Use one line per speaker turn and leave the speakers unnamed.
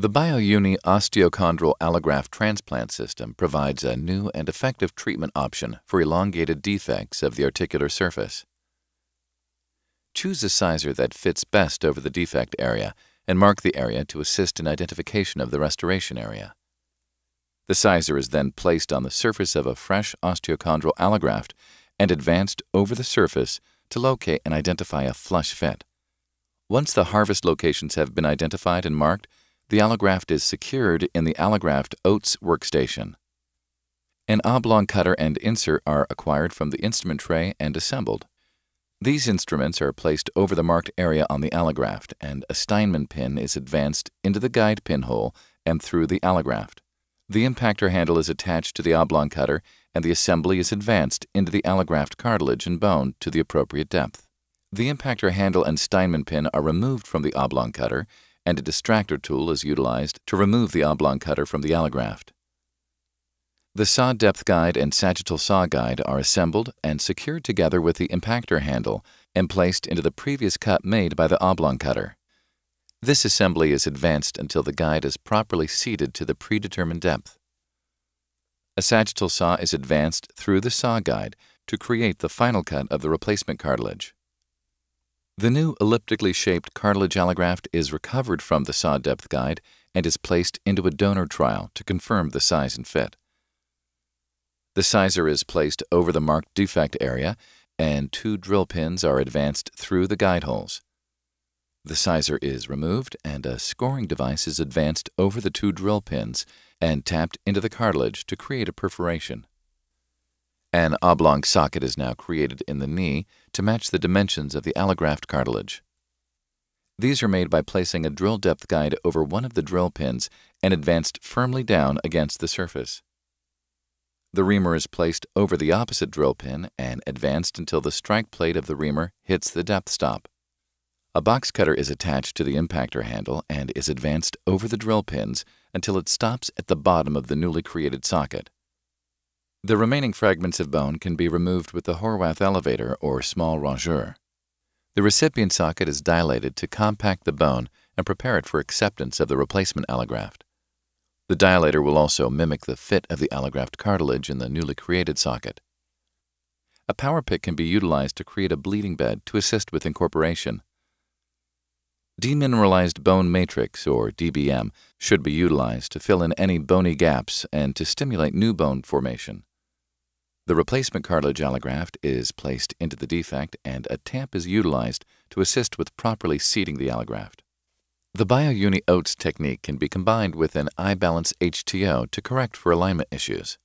The BioUni osteochondral allograft transplant system provides a new and effective treatment option for elongated defects of the articular surface. Choose a sizer that fits best over the defect area and mark the area to assist in identification of the restoration area. The sizer is then placed on the surface of a fresh osteochondral allograft and advanced over the surface to locate and identify a flush fit. Once the harvest locations have been identified and marked, the allograft is secured in the Allograft Oats workstation. An oblong cutter and insert are acquired from the instrument tray and assembled. These instruments are placed over the marked area on the allograft, and a Steinmann pin is advanced into the guide pinhole and through the allograft. The impactor handle is attached to the oblong cutter, and the assembly is advanced into the allograft cartilage and bone to the appropriate depth. The impactor handle and Steinmann pin are removed from the oblong cutter and a distractor tool is utilized to remove the oblong cutter from the allograft. The saw depth guide and sagittal saw guide are assembled and secured together with the impactor handle and placed into the previous cut made by the oblong cutter. This assembly is advanced until the guide is properly seated to the predetermined depth. A sagittal saw is advanced through the saw guide to create the final cut of the replacement cartilage. The new elliptically shaped cartilage allograft is recovered from the saw depth guide and is placed into a donor trial to confirm the size and fit. The sizer is placed over the marked defect area and two drill pins are advanced through the guide holes. The sizer is removed and a scoring device is advanced over the two drill pins and tapped into the cartilage to create a perforation. An oblong socket is now created in the knee to match the dimensions of the allograft cartilage. These are made by placing a drill depth guide over one of the drill pins and advanced firmly down against the surface. The reamer is placed over the opposite drill pin and advanced until the strike plate of the reamer hits the depth stop. A box cutter is attached to the impactor handle and is advanced over the drill pins until it stops at the bottom of the newly created socket. The remaining fragments of bone can be removed with the Howarth elevator or small rongeur. The recipient socket is dilated to compact the bone and prepare it for acceptance of the replacement allograft. The dilator will also mimic the fit of the allograft cartilage in the newly created socket. A power pick can be utilized to create a bleeding bed to assist with incorporation. Demineralized bone matrix, or DBM, should be utilized to fill in any bony gaps and to stimulate new bone formation. The replacement cartilage allograft is placed into the defect and a tamp is utilized to assist with properly seating the allograft. The BioUni Oats technique can be combined with an iBalance HTO to correct for alignment issues.